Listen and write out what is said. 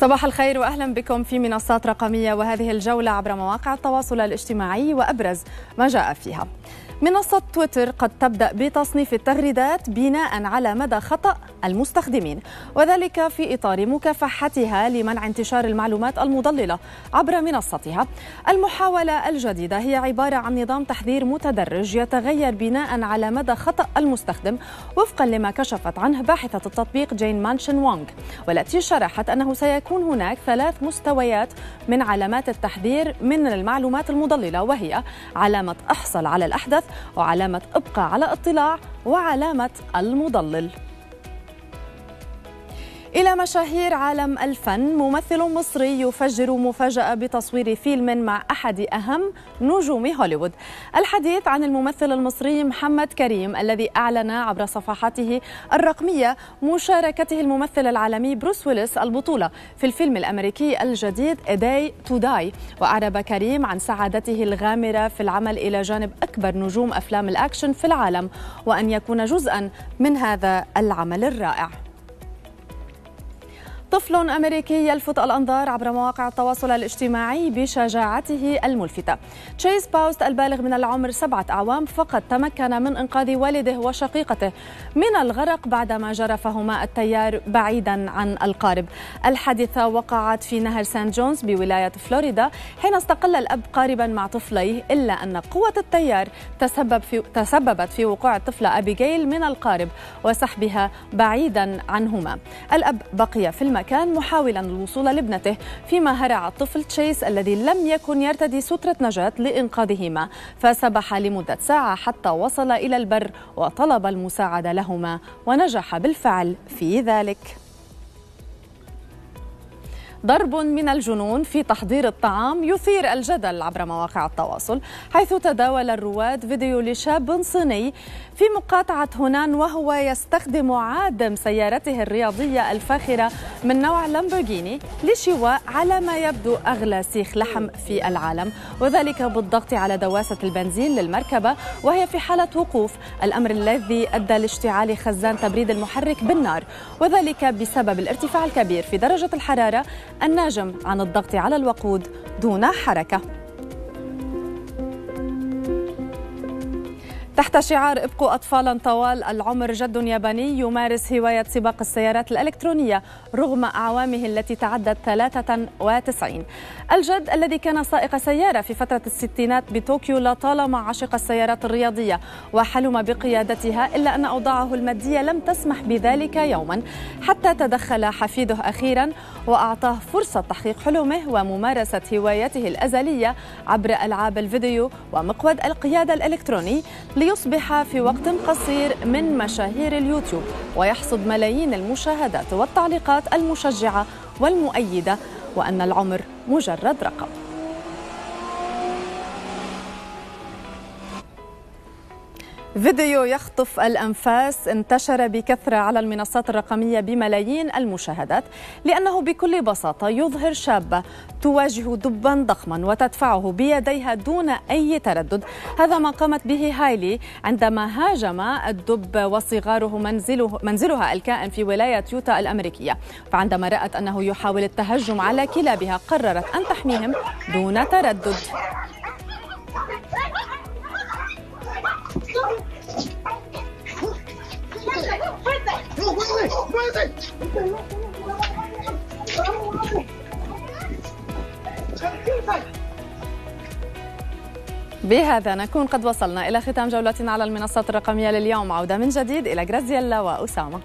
صباح الخير وأهلا بكم في منصات رقمية وهذه الجولة عبر مواقع التواصل الاجتماعي وأبرز ما جاء فيها. منصة تويتر قد تبدأ بتصنيف التغريدات بناء على مدى خطأ المستخدمين وذلك في إطار مكافحتها لمنع انتشار المعلومات المضللة عبر منصتها. المحاولة الجديدة هي عبارة عن نظام تحذير متدرج يتغير بناء على مدى خطأ المستخدم وفقا لما كشفت عنه باحثة التطبيق جين مانشن وونغ والتي شرحت أنه سيكون هناك ثلاث مستويات من علامات التحذير من المعلومات المضللة وهي علامة أحصل على الأحدث وعلامة إبقى على اطلاع وعلامة المضلل. إلى مشاهير عالم الفن ممثل مصري يفجر مفاجأة بتصوير فيلم مع أحد أهم نجوم هوليوود. الحديث عن الممثل المصري محمد كريم الذي أعلن عبر صفحاته الرقمية مشاركته الممثل العالمي بروس ويلس البطولة في الفيلم الأمريكي الجديد Day to Die وأعرب كريم عن سعادته الغامرة في العمل إلى جانب أكبر نجوم أفلام الأكشن في العالم وأن يكون جزءا من هذا العمل الرائع. طفل أمريكي يلفت الأنظار عبر مواقع التواصل الاجتماعي بشجاعته الملفتة. تشيس باوست البالغ من العمر سبعة أعوام فقط تمكن من إنقاذ والده وشقيقته من الغرق بعدما جرفهما التيار بعيدا عن القارب. الحادثة وقعت في نهر سان جونز بولاية فلوريدا حين استقل الأب قاربا مع طفليه إلا أن قوة التيار تسبب في تسببت في وقوع الطفلة أبيجيل من القارب وسحبها بعيدا عنهما. الأب بقي في المكان. كان محاولا الوصول لابنته فيما هرع الطفل تشيس الذي لم يكن يرتدي سترة نجاة لإنقاذهما. فسبح لمدة ساعة حتى وصل إلى البر وطلب المساعدة لهما ونجح بالفعل في ذلك. ضرب من الجنون في تحضير الطعام يثير الجدل عبر مواقع التواصل حيث تداول الرواد فيديو لشاب صيني في مقاطعة هونان وهو يستخدم عادم سيارته الرياضية الفاخرة من نوع لامبورغيني لشواء على ما يبدو أغلى سيخ لحم في العالم. وذلك بالضغط على دواسة البنزين للمركبة وهي في حالة وقوف. الأمر الذي أدى لاشتعال خزان تبريد المحرك بالنار وذلك بسبب الارتفاع الكبير في درجة الحرارة الناجم عن الضغط على الوقود دون حركة. تحت شعار ابقوا أطفالا طوال العمر جد ياباني يمارس هواية سباق السيارات الإلكترونية رغم أعوامه التي تعدت 93 الجد الذي كان سائق سيارة في فترة الستينات بطوكيو لطالما عشق السيارات الرياضية وحلم بقيادتها إلا أن أوضاعه المادية لم تسمح بذلك يوما حتى تدخل حفيده أخيرا وأعطاه فرصة تحقيق حلمه وممارسة هوايته الأزلية عبر ألعاب الفيديو ومقود القيادة الإلكتروني ليصبح في وقت قصير من مشاهير اليوتيوب ويحصد ملايين المشاهدات والتعليقات المشجعة والمؤيدة وأن العمر مجرد رقم. فيديو يخطف الأنفاس انتشر بكثرة على المنصات الرقمية بملايين المشاهدات لأنه بكل بساطة يظهر شابه تواجه دبا ضخما وتدفعه بيديها دون أي تردد. هذا ما قامت به هايلي عندما هاجم الدب وصغاره منزله منزلها الكائن في ولاية يوتا الأمريكية. فعندما رأت أنه يحاول التهجم على كلابها قررت أن تحميهم دون تردد. بهذا نكون قد وصلنا إلى ختام جولتنا على المنصات الرقمية لليوم. عودة من جديد إلى جرازييلا وأسامة.